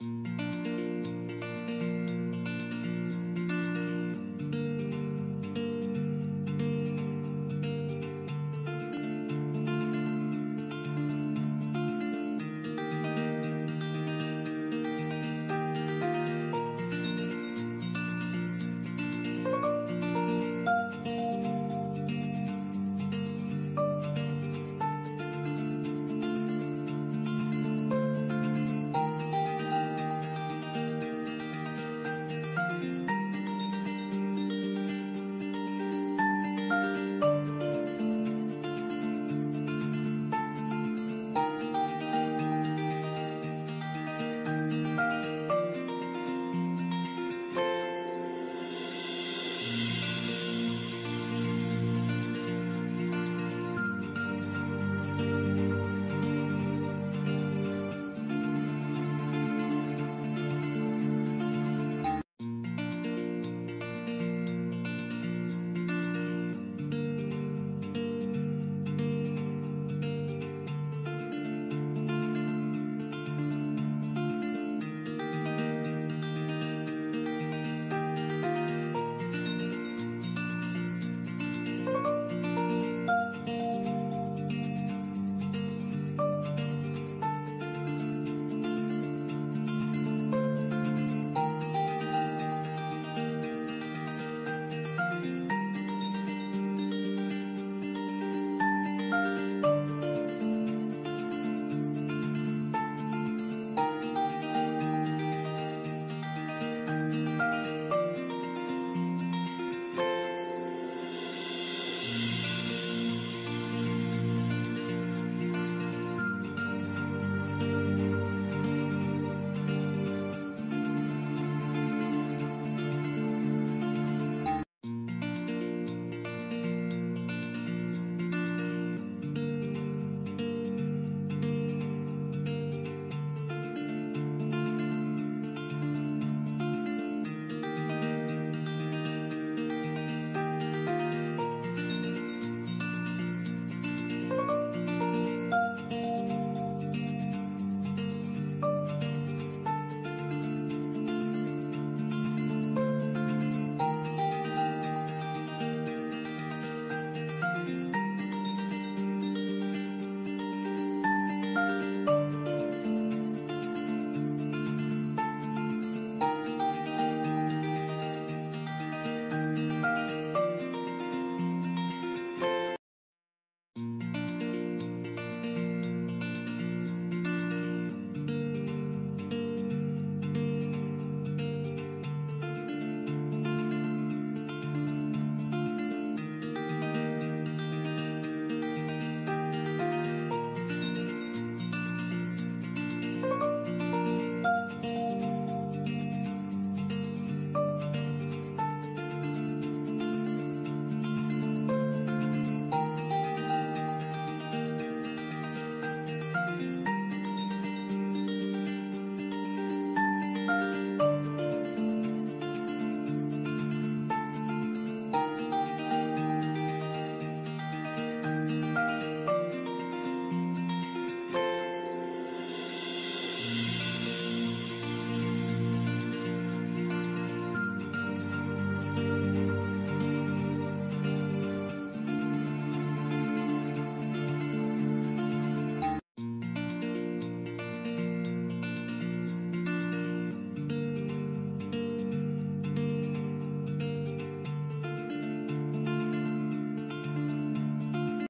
you